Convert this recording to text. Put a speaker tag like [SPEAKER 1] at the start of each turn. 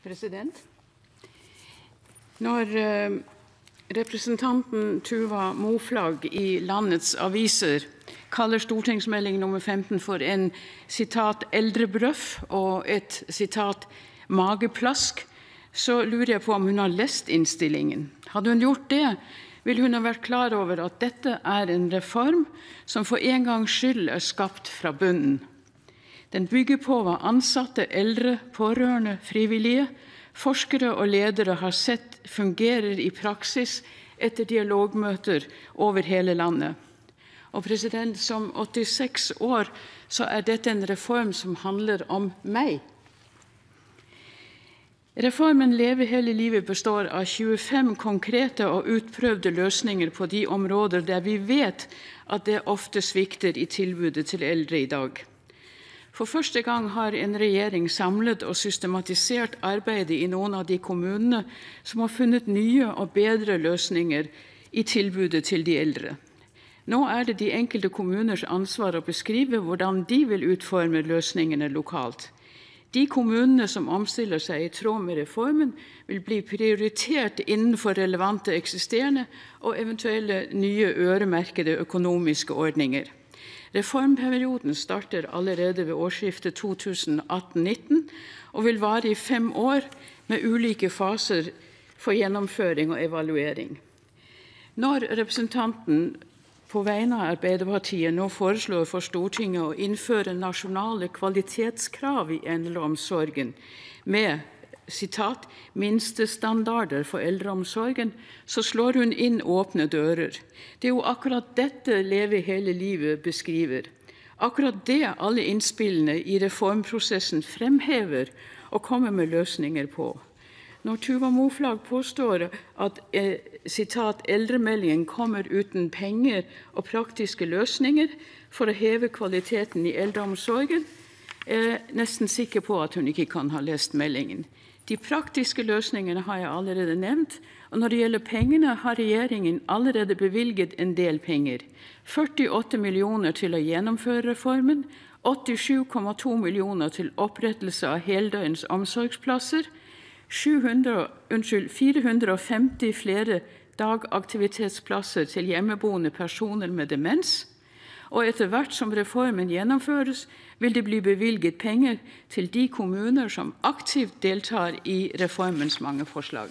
[SPEAKER 1] President. Når eh, representanten Tuva Moflag i landets aviser kaller stortingsmelding nummer 15 for en sitat eldrebrøff og et sitat mageplask, så lurer jeg på om hun har lest innstillingen. Hadde hun gjort det, ville hun ha vært klar over at dette er en reform som for en gangs skyld er skapt fra bunnen. Den bygger på hva ansatte, eldre, pårørende, frivillige, forskere og ledere har sett fungerer i praksis etter dialogmøter over hele landet. Og president, Som 86 år så er dette en reform som handler om meg. Reformen Leve hele livet består av 25 konkrete og utprøvde løsninger på de områder der vi vet at det ofte svikter i tilbudet til eldre i dag. For første gang har en regjering samlet og systematisert arbeidet i noen av de kommunene som har funnet nye og bedre løsninger i tilbudet til de eldre. Nå er det de enkelte kommuners ansvar å beskrive hvordan de vil utforme løsningene lokalt. De kommunene som omstiller seg i tråd med reformen, vil bli prioritert innenfor relevante eksisterende og eventuelle nye øremerkede økonomiske ordninger. Reformperioden starter allerede ved årsskiftet 2018-19 og vil vare i fem år med ulike faser for gjennomføring og evaluering. Når representanten på vegne av Arbeiderpartiet nå foreslår for Stortinget å innføre nasjonale kvalitetskrav i eldreomsorgen med sitat, minstestandarder for eldreomsorgen, så slår hun inn åpne dører. Det er jo akkurat dette Leve hele livet beskriver. Akkurat det alle innspillene i reformprosessen fremhever og kommer med løsninger på. Når Tuva Moflag påstår at eh, sitat, eldremeldingen kommer uten penger og praktiske løsninger for å heve kvaliteten i eldreomsorgen, er jeg nesten sikker på at hun ikke kan ha lest meldingen. De praktiske løsningene har jeg allerede nevnt. Og når det gjelder pengene, har regjeringen allerede bevilget en del penger. 48 millioner til å gjennomføre reformen, 87,2 millioner til opprettelse av heldøgns omsorgsplasser, 700, unnskyld, 450 flere dagaktivitetsplasser til hjemmeboende personer med demens, og etter hvert som reformen gjennomføres, vil det bli bevilget penger til de kommuner som aktivt deltar i reformens mange forslag.